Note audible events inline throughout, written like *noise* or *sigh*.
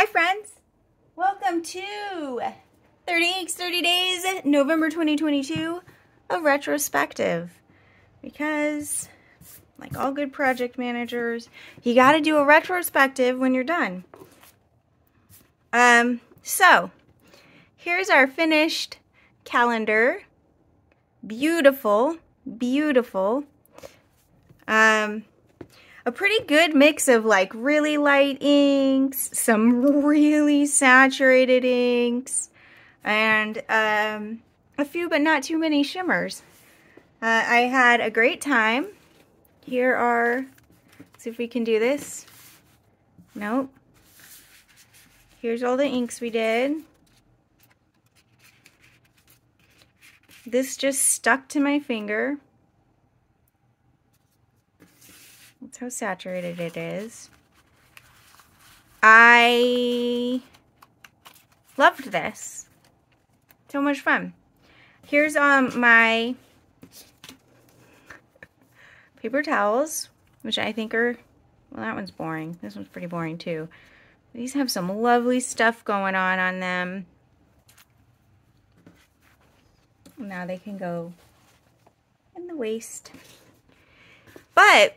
Hi friends! Welcome to 30 Inks, 30 Days, November 2022, a retrospective. Because, like all good project managers, you gotta do a retrospective when you're done. Um, so, here's our finished calendar. Beautiful, beautiful. Um, a pretty good mix of like really light inks, some really saturated inks, and um, a few but not too many shimmers. Uh, I had a great time. Here are, see if we can do this. Nope. Here's all the inks we did. This just stuck to my finger. That's how saturated it is. I loved this. So much fun. Here's um my paper towels, which I think are, well, that one's boring. This one's pretty boring too. These have some lovely stuff going on on them. Now they can go in the waste. But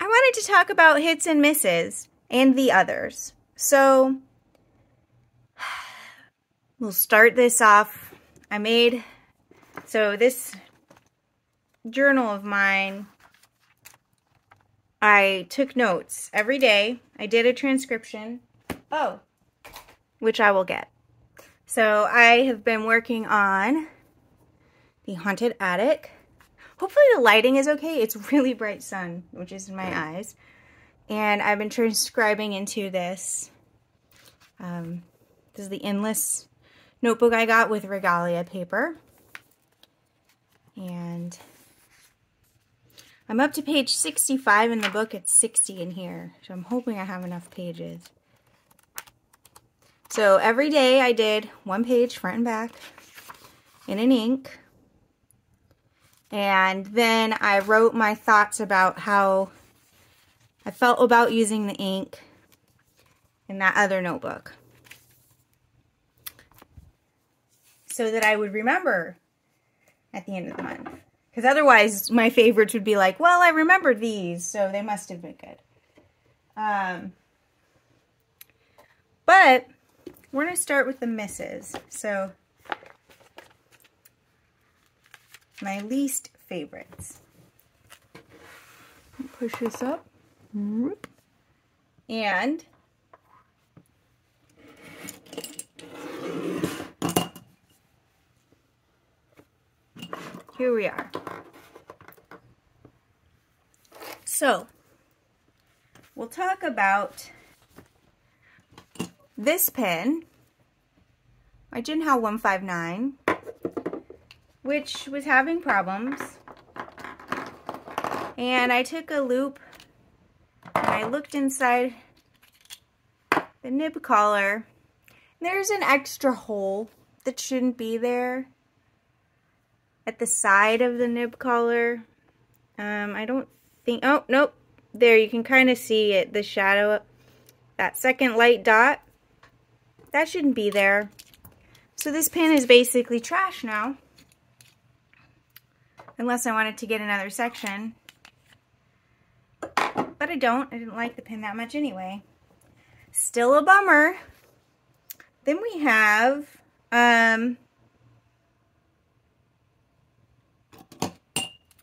I wanted to talk about hits and misses and the others. So *sighs* we'll start this off. I made, so this journal of mine, I took notes every day. I did a transcription. Oh, which I will get. So I have been working on the Haunted Attic Hopefully the lighting is okay. It's really bright sun, which is in my eyes. And I've been transcribing into this. Um, this is the Endless notebook I got with Regalia paper. And I'm up to page 65 in the book. It's 60 in here. So I'm hoping I have enough pages. So every day I did one page front and back in an ink. And then I wrote my thoughts about how I felt about using the ink in that other notebook. So that I would remember at the end of the month. Because otherwise, my favorites would be like, well, I remembered these, so they must have been good. Um, but we're going to start with the misses. So my least favorites. Push this up. And here we are. So, we'll talk about this pen, my Jinhao 159 which was having problems. And I took a loupe and I looked inside the nib collar. There's an extra hole that shouldn't be there at the side of the nib collar. Um, I don't think, oh, nope. There, you can kind of see it, the shadow, that second light dot. That shouldn't be there. So this pen is basically trash now unless I wanted to get another section. But I don't. I didn't like the pin that much anyway. Still a bummer. Then we have um,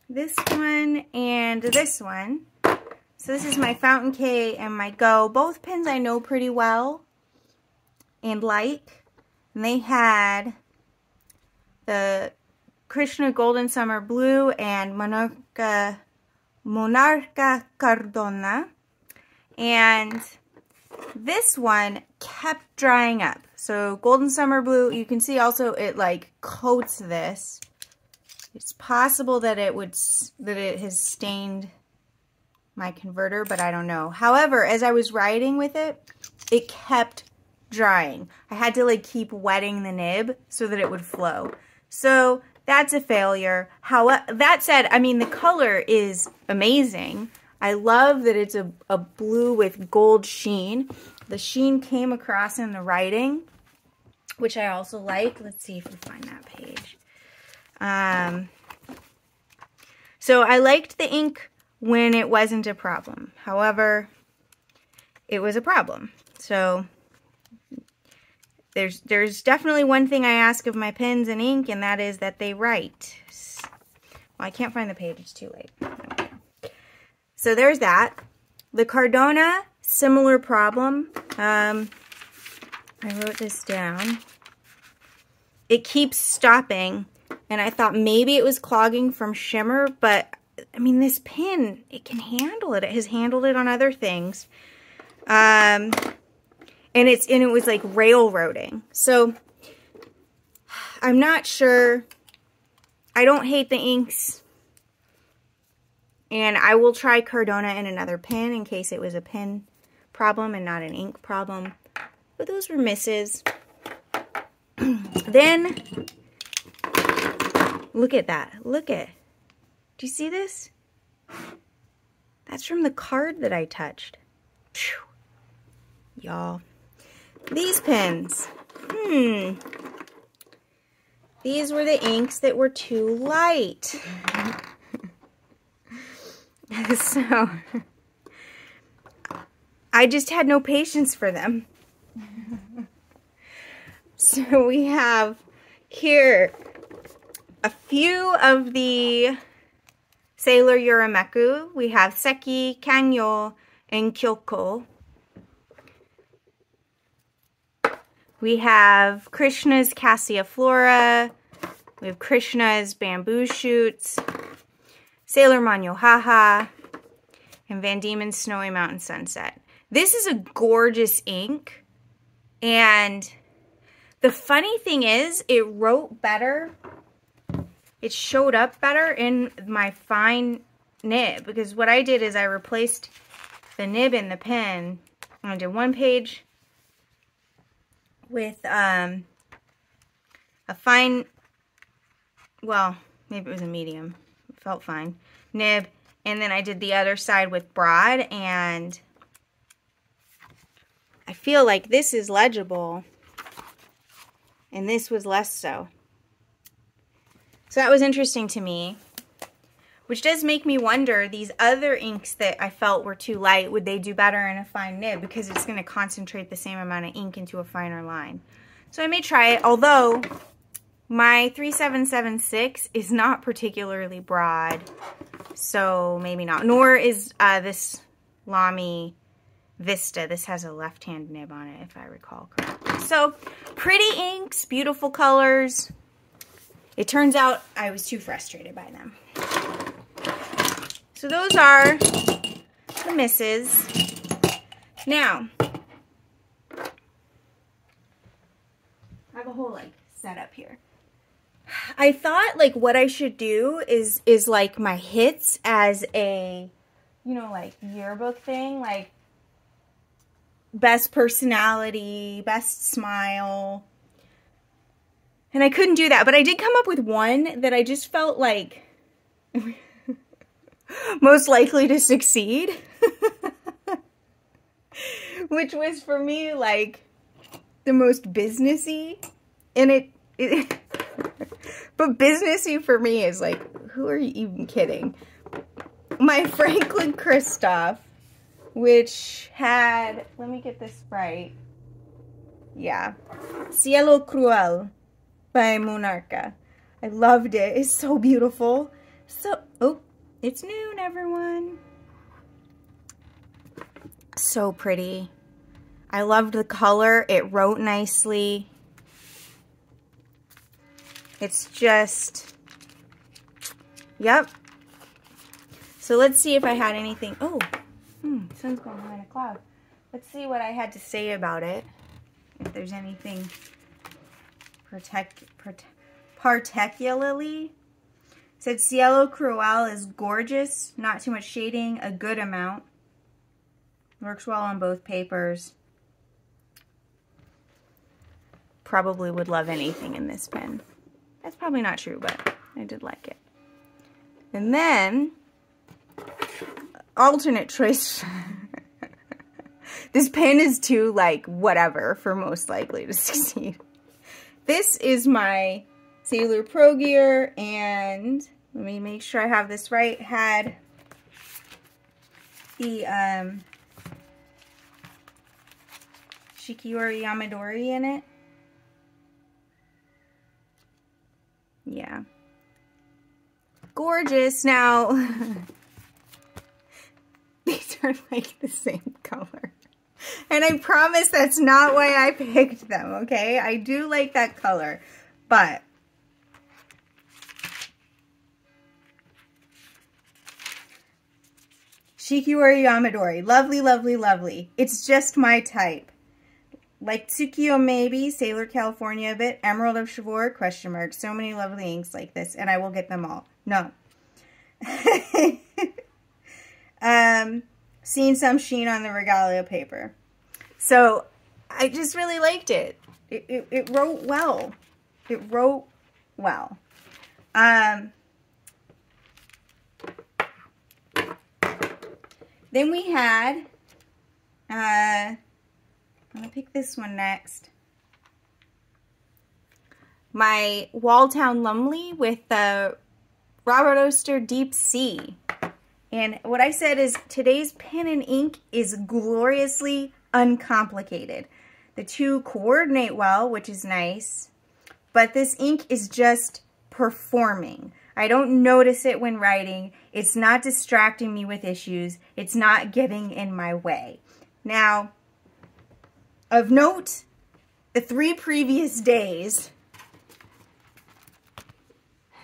this one and this one. So this is my Fountain K and my Go. Both pins I know pretty well and like. And they had the Krishna Golden Summer Blue and Monarca, Monarca Cardona. And this one kept drying up. So Golden Summer Blue, you can see also it like coats this. It's possible that it would, that it has stained my converter, but I don't know. However, as I was writing with it, it kept drying. I had to like keep wetting the nib so that it would flow. So that's a failure. How that said, I mean the color is amazing. I love that it's a, a blue with gold sheen. the sheen came across in the writing, which I also like. Let's see if we find that page. Um, so I liked the ink when it wasn't a problem. However, it was a problem. So there's there's definitely one thing I ask of my pens and ink, and that is that they write. Well, I can't find the page. It's too late. So there's that. The Cardona, similar problem. Um, I wrote this down. It keeps stopping, and I thought maybe it was clogging from shimmer, but I mean, this pin, it can handle it. It has handled it on other things. Um, and it's and it was like railroading. So I'm not sure. I don't hate the inks. And I will try Cardona in another pen in case it was a pen problem and not an ink problem. But those were misses. *clears throat* then, look at that. Look at. Do you see this? That's from the card that I touched. Y'all. These pens. Hmm. These were the inks that were too light. *laughs* so, I just had no patience for them. *laughs* so we have here a few of the Sailor Yurameku. We have Seki, Kanyo, and Kyoko. We have Krishna's Cassia Flora. We have Krishna's Bamboo Shoots. Sailor Manyo Haha. And Van Diemen's Snowy Mountain Sunset. This is a gorgeous ink. And the funny thing is, it wrote better. It showed up better in my fine nib. Because what I did is I replaced the nib in the pen. I did one page with um, a fine, well, maybe it was a medium. It felt fine. Nib. And then I did the other side with broad. And I feel like this is legible. And this was less so. So that was interesting to me. Which does make me wonder, these other inks that I felt were too light, would they do better in a fine nib? Because it's going to concentrate the same amount of ink into a finer line. So I may try it, although my 3776 is not particularly broad. So maybe not. Nor is uh, this Lamy Vista. This has a left-hand nib on it, if I recall correctly. So pretty inks, beautiful colors. It turns out I was too frustrated by them. So those are the misses. Now, I have a whole like setup here. I thought like what I should do is is like my hits as a you know like yearbook thing like best personality, best smile. And I couldn't do that, but I did come up with one that I just felt like *laughs* most likely to succeed. Which was for me like the most businessy. And it, it *laughs* but businessy for me is like, who are you even kidding? My *laughs* Franklin Christoph, which had, let me get this right. Yeah. Cielo Cruel by Monarca. I loved it. It's so beautiful. So, oh, it's noon, everyone. So pretty. I loved the color. It wrote nicely. It's just, yep. So let's see if I had anything. Oh, hmm, sun's going behind a cloud. Let's see what I had to say about it. If there's anything protect, protect particularly Said Cielo Cruel is gorgeous, not too much shading, a good amount. Works well on both papers. Probably would love anything in this pen. That's probably not true, but I did like it. And then, alternate choice. *laughs* This pen is too, like, whatever for most likely to *laughs* succeed. This is my Sailor Pro Gear, and let me make sure I have this right. Had the um, Shikiori Yamadori in it. Yeah. Gorgeous. Now, *laughs* these are like the same color. And I promise that's not why I picked them, okay? I do like that color, but Shikiori Yamadori. Lovely, lovely, lovely. It's just my type. Like Tsukiyo maybe, Sailor California a bit, Emerald of Chivor, question mark. So many lovely inks like this, and I will get them all. No. *laughs* um, seen some sheen on the regalia paper. So I just really liked it. It, it, it wrote well. It wrote well. Um, then we had, uh, I'm to pick this one next. My Walltown Lumley with the Robert Oster Deep Sea. And what I said is today's pen and ink is gloriously uncomplicated. The two coordinate well, which is nice, but this ink is just performing. I don't notice it when writing. It's not distracting me with issues. It's not getting in my way. Now, of note, the three previous days,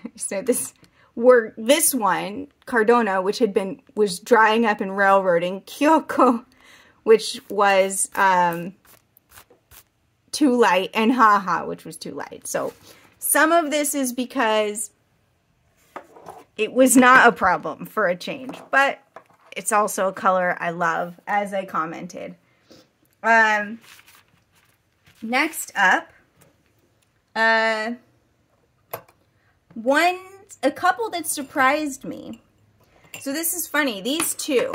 *laughs* so this were this one, Cardona, which had been, was drying up and railroading, Kyoko, which was um, too light, and Haha, which was too light. So some of this is because it was not a problem for a change, but it's also a color I love, as I commented. Um, next up, uh, one, a couple that surprised me. So this is funny. These two,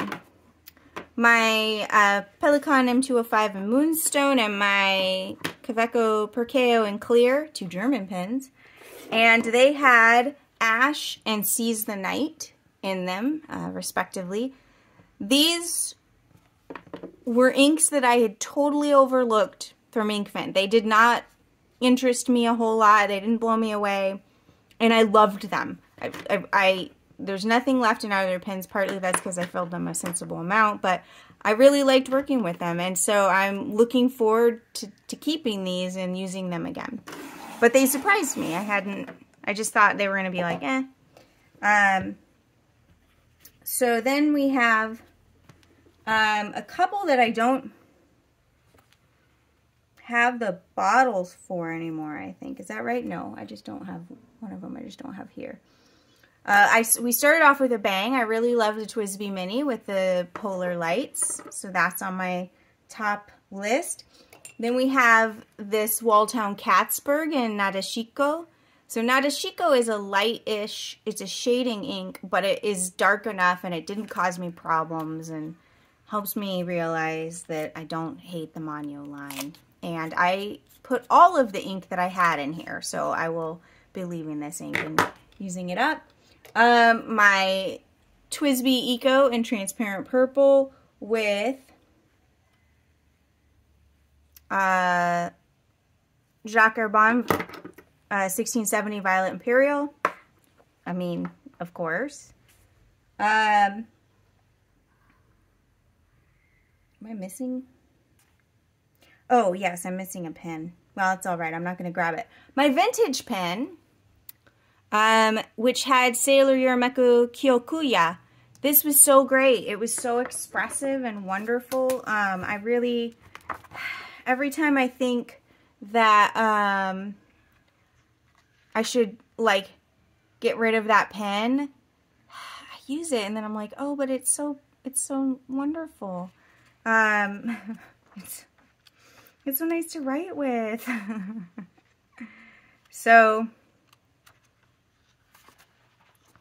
my uh, Pelikan M205 and Moonstone and my Kaweco Perkeo and clear, two German pens. And they had Ash and Seize the Night in them, uh, respectively. These were inks that I had totally overlooked from Inkman. They did not interest me a whole lot. They didn't blow me away. And I loved them. I, I, I there's nothing left in either pens. Partly that's because I filled them a sensible amount, but I really liked working with them. And so I'm looking forward to, to keeping these and using them again. But they surprised me. I hadn't, I just thought they were going to be like, eh. Um, so then we have um, a couple that I don't have the bottles for anymore, I think. Is that right? No, I just don't have one of them. I just don't have here. Uh, I, we started off with a bang. I really love the TWSBI Mini with the polar lights. So that's on my top list. Then we have this Walltown Catsburg in Nadeshiko. So Nadeshiko is a light-ish, it's a shading ink, but it is dark enough and it didn't cause me problems and helps me realize that I don't hate the Manyo line. And I put all of the ink that I had in here, so I will be leaving this ink and using it up. Um, my TWSBI Eco in transparent purple with uh, Jacques Herbin uh, 1670 Violet Imperial. I mean, of course. Um, am I missing? Oh, yes, I'm missing a pen. Well, it's all right. I'm not going to grab it. My vintage pen, um, which had Sailor Yurameku Kyokuya. This was so great. It was so expressive and wonderful. Um, I really, *sighs* every time I think that um, I should, like, get rid of that pen, *sighs* I use it, and then I'm like, oh, but it's so, it's so wonderful. Um, *laughs* it's, it's so nice to write with. *laughs* so,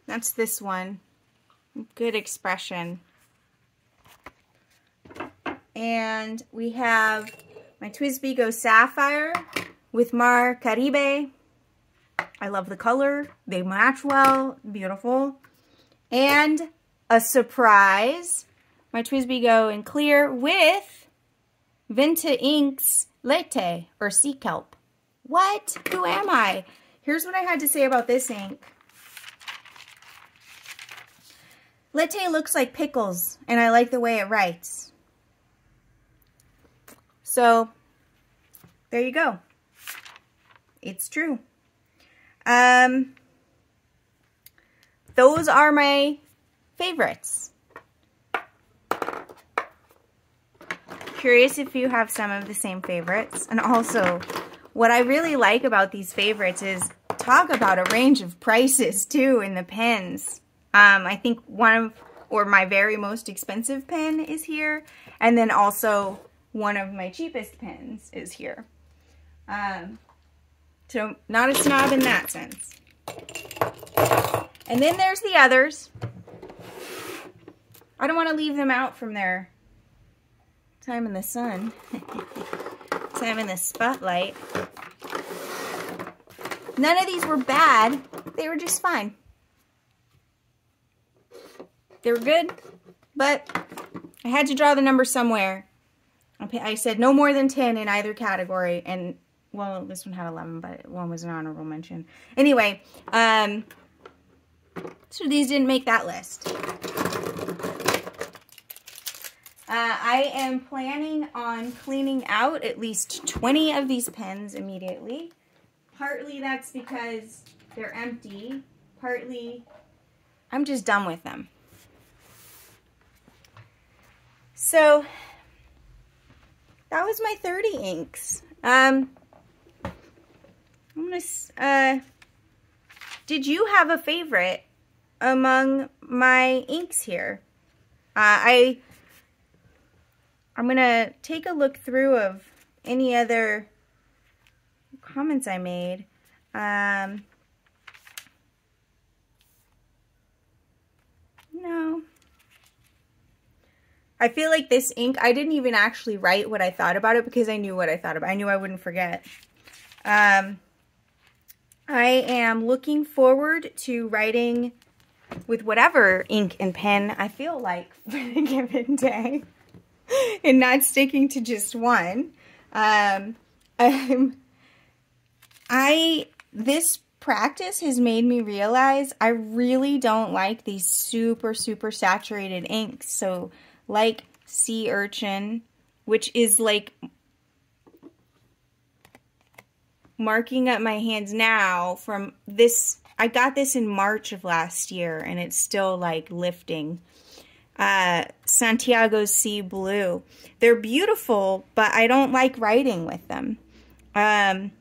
that's this one. Good expression. And we have my TWSBI Go Sapphire with Mar Caribe. I love the color. They match well. Beautiful. And a surprise, my TWSBI Go in clear with Vinta Inks Latte or Sea Kelp. What? Who am I? Here's what I had to say about this ink. Latte looks like pickles, and I like the way it writes. So, there you go. It's true. Um, those are my favorites. Curious if you have some of the same favorites. And also, what I really like about these favorites is talk about a range of prices too in the pens. Um, I think one of, or my very most expensive pen is here. And then also one of my cheapest pens is here. Um, so not a snob in that sense. And then there's the others. I don't want to leave them out from their time in the sun. *laughs* time in the spotlight. None of these were bad. They were just fine. They were good, but I had to draw the number somewhere. I said no more than 10 in either category, and, well, this one had 11, but one was an honorable mention. Anyway, um, so these didn't make that list. Uh, I am planning on cleaning out at least 20 of these pens immediately. Partly that's because they're empty. Partly I'm just done with them. So that was my 30 inks. Um, I'm gonna, uh, did you have a favorite among my inks here? Uh, I, I'm gonna take a look through of any other comments I made. Um, no. I feel like this ink, I didn't even actually write what I thought about it because I knew what I thought about I knew I wouldn't forget. Um, I am looking forward to writing with whatever ink and pen I feel like *laughs* for a given day *laughs* and not sticking to just one. Um, *laughs* um, I, this practice has made me realize I really don't like these super, super saturated inks. So like sea urchin, which is like marking up my hands now from this. I got this in March of last year and it's still like lifting. Uh, Santiago Sea Blue. They're beautiful, but I don't like writing with them. Um,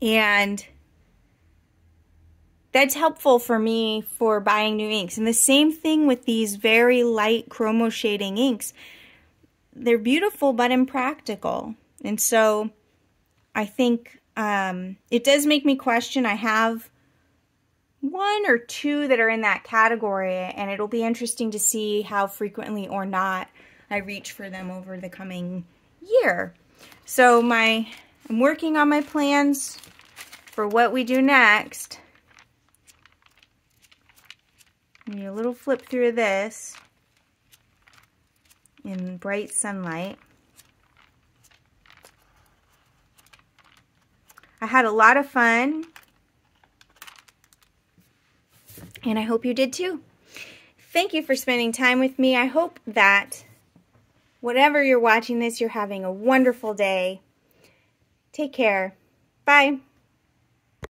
and that's helpful for me for buying new inks. And the same thing with these very light chromo shading inks. They're beautiful but impractical. And so I think um, it does make me question. I have one or two that are in that category and it'll be interesting to see how frequently or not I reach for them over the coming year. So my I'm working on my plans for what we do next. Need a little flip through this in bright sunlight. I had a lot of fun. And I hope you did too. Thank you for spending time with me. I hope that whatever you're watching this, you're having a wonderful day. Take care. Bye.